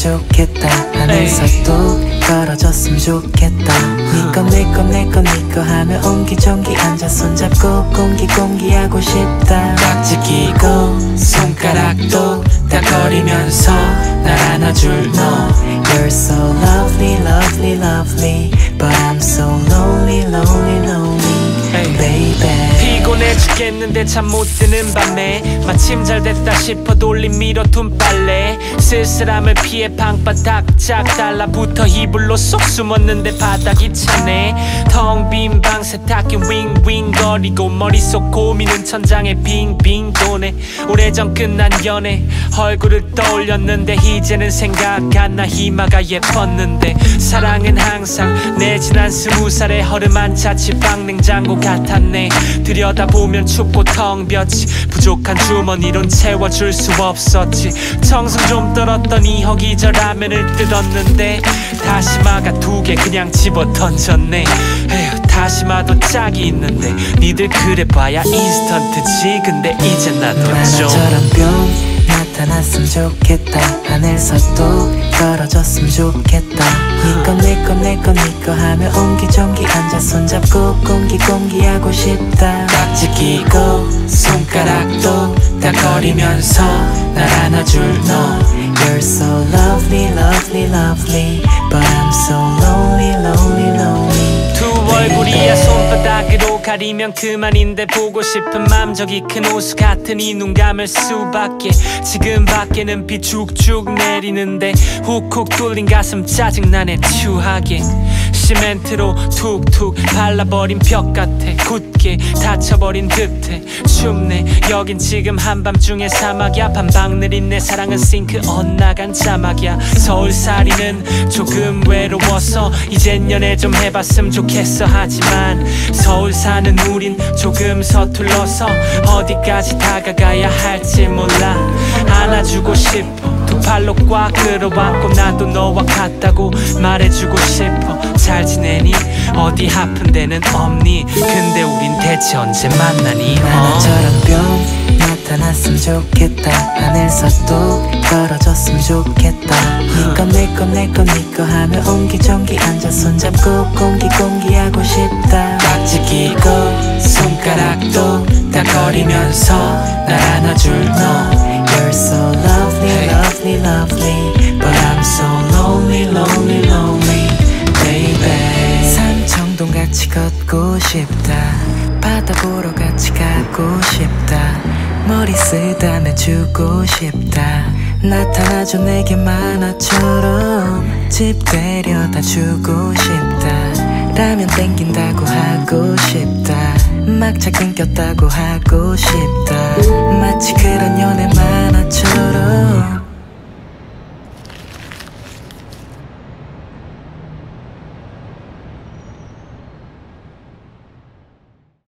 좋겠다. 하늘서 또 떨어졌으면 좋겠다. 니꺼 내꺼 내꺼 니꺼 하며 옹기종기 앉아 손잡고 공기 공기하고 싶다. 깍지 끼고 손가락도 다 거리면서 날 안아줄 너. You're so lovely lovely lovely. But I'm 죽겠는데 잠 못 드는 밤에 마침 잘 됐다 싶어 돌린 미뤄둔 빨래. 쓸쓸함을 피해 방바닥 짝 달라붙어 이불로 쏙 숨었는데 바닥이 차네. 텅 빈 방 세탁기 윙윙 거리고 머릿속 고민은 천장에 빙빙 도네. 오래전 끝난 연애 얼굴을 떠올렸는데 이제는 생각 안 나 희마가 예뻤는데. 사랑은 항상 내 지난 스무 살의 허름한 자취방 냉장고 같았네. 들여다보면 춥고 텅 비었지. 부족한 주머니론 채워줄 수 없었지. 정성 좀 떨었던 이 허기저 라면을 뜯었는데 다시마가 두 개 그냥 집어 던졌네. 에휴 다시마도 짝이 있는데 니들 그래봐야 인스턴트지. 근데 이제 나도 좀 나나처럼 뿅 나타났으면 좋겠다. 하늘서 또 떨어졌으면 좋겠다. 니꺼 내꺼 내꺼 니꺼 하며 옹기종기 앉아 손잡고 공기 공기하고 싶다 손가락도 다 거리면서 날 안아줄 너. You're so lovely lovely lovely But I'm so lonely lonely lonely. 두 얼굴이야 손바닥으로 가리면 그만인데 보고 싶은 맘 저기 큰 호수 같은 이 눈 감을 수밖에. 지금 밖에는 비 축축 내리는데 훅훅 뚫린 가슴 짜증나네 추하게 시멘트로 툭툭 발라버린 벽 같아. 굳게 닫혀버린 듯해. 춥네. 여긴 지금 한밤중에 사막이야. 반방 내린 내 사랑은 싱크 엇나간 자막이야. 서울살이는 조금 외로워서 이젠 연애 좀 해봤으면 좋겠어. 하지만 서울 사는 우린 조금 서툴러서 어디까지 다가가야 할지 몰라. 안아주고 싶어 두 팔로 꽉 끌어안고 나도 너와 같다고 말해주고 싶어. 잘 지내니? 어디 아픈 데는 없니? 근데 우린 대체 언제 만나니? 어? 나나처럼 뿅 나타났으면 좋겠다. 하늘서 또 떨어졌으면 좋겠다. 니꺼 내꺼 내꺼 니꺼 하며 옹기종기 앉아 손잡고 공기 공기하고 싶다. 깍지 끼고 손가락도 다 거리면서 날 안아줄 너. so 같이 걷고 싶다. 바다 보러 같이 가고 싶다. 머리 쓰다며 주고 싶다. 나타나줘 내게 만화처럼. 집 데려다 주고 싶다. 라면 땡긴다고 하고 싶다. 막차 끊겼다고 하고 싶다. 마치 그런 연애 만화처럼